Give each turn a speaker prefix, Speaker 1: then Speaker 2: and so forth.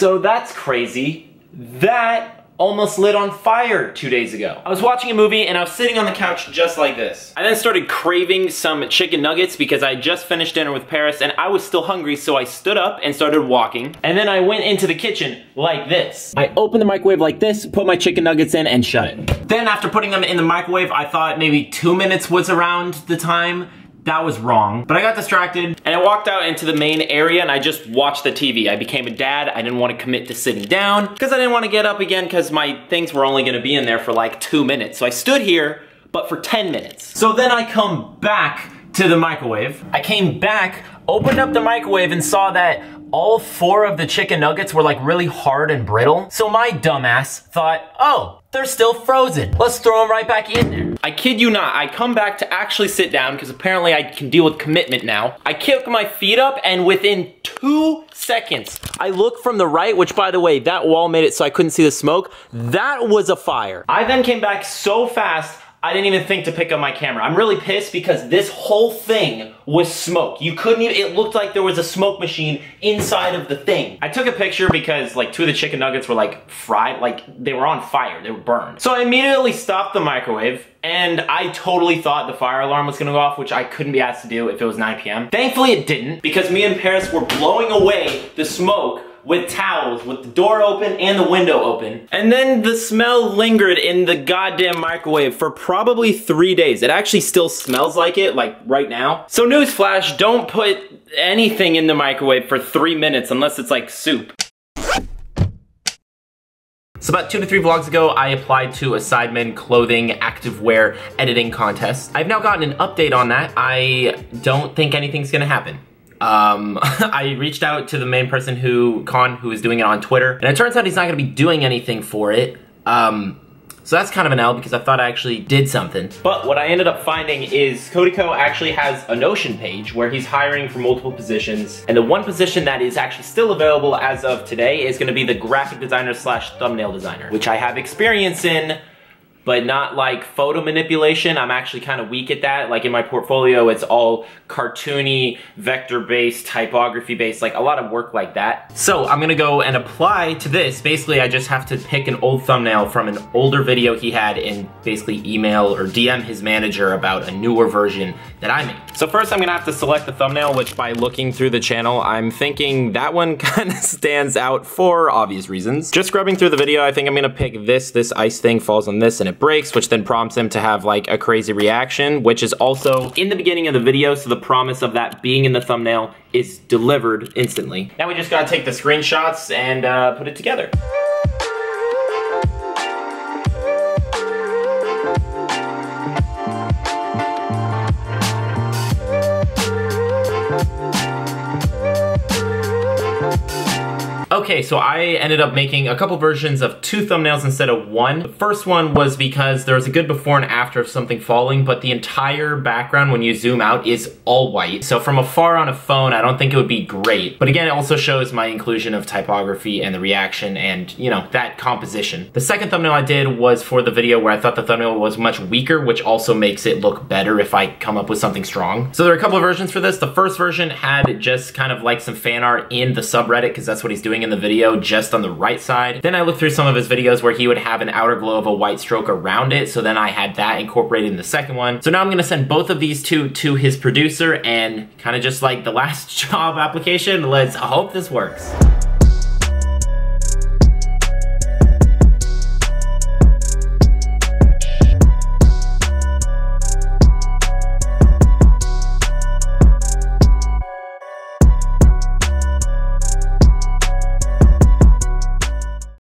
Speaker 1: So that's crazy. That almost lit on fire two days ago. I was watching a movie and I was sitting on the couch just like this. I then started craving some chicken nuggets because I just finished dinner with Paris and I was still hungry so I stood up and started walking. And then I went into the kitchen like this. I opened the microwave like this, put my chicken nuggets in and shut it. Then after putting them in the microwave, I thought maybe two minutes was around the time that was wrong. But I got distracted and I walked out into the main area and I just watched the TV. I became a dad. I didn't want to commit to sitting down because I didn't want to get up again because my things were only going to be in there for like two minutes. So I stood here, but for 10 minutes. So then I come back to the microwave. I came back, opened up the microwave and saw that all four of the chicken nuggets were like really hard and brittle. So my dumbass thought, oh, they're still frozen. Let's throw them right back in there. I kid you not, I come back to actually sit down because apparently I can deal with commitment now. I kick my feet up and within two seconds, I look from the right, which by the way, that wall made it so I couldn't see the smoke. That was a fire. I then came back so fast, I didn't even think to pick up my camera. I'm really pissed because this whole thing was smoke. You couldn't even, it looked like there was a smoke machine inside of the thing. I took a picture because like two of the chicken nuggets were like fried, like they were on fire, they were burned. So I immediately stopped the microwave and I totally thought the fire alarm was gonna go off, which I couldn't be asked to do if it was 9 p.m. Thankfully it didn't because me and Paris were blowing away the smoke with towels, with the door open and the window open. And then the smell lingered in the goddamn microwave for probably three days. It actually still smells like it, like right now. So newsflash, don't put anything in the microwave for three minutes unless it's like soup. So about two to three vlogs ago, I applied to a Sidemen clothing activewear editing contest. I've now gotten an update on that. I don't think anything's gonna happen. Um, I reached out to the main person who, Con, who is doing it on Twitter, and it turns out he's not gonna be doing anything for it. Um, so that's kind of an L because I thought I actually did something. But what I ended up finding is Cody Ko actually has a Notion page where he's hiring for multiple positions. And the one position that is actually still available as of today is gonna be the graphic designer slash thumbnail designer, which I have experience in but not like photo manipulation. I'm actually kind of weak at that. Like in my portfolio, it's all cartoony, vector-based, typography-based, like a lot of work like that. So I'm gonna go and apply to this. Basically, I just have to pick an old thumbnail from an older video he had and basically email or DM his manager about a newer version that I made. So first I'm gonna have to select the thumbnail, which by looking through the channel, I'm thinking that one kind of stands out for obvious reasons. Just scrubbing through the video, I think I'm gonna pick this. This ice thing falls on this and it breaks, which then prompts him to have like a crazy reaction, which is also in the beginning of the video, so the promise of that being in the thumbnail is delivered instantly. Now we just gotta take the screenshots and uh, put it together. Okay, so I ended up making a couple versions of two thumbnails instead of one. The first one was because there was a good before and after of something falling, but the entire background when you zoom out is all white. So from afar on a phone, I don't think it would be great. But again, it also shows my inclusion of typography and the reaction and, you know, that composition. The second thumbnail I did was for the video where I thought the thumbnail was much weaker, which also makes it look better if I come up with something strong. So there are a couple of versions for this. The first version had just kind of like some fan art in the subreddit because that's what he's doing in the video just on the right side. Then I looked through some of his videos where he would have an outer glow of a white stroke around it, so then I had that incorporated in the second one. So now I'm gonna send both of these two to his producer and kind of just like the last job application, let's hope this works.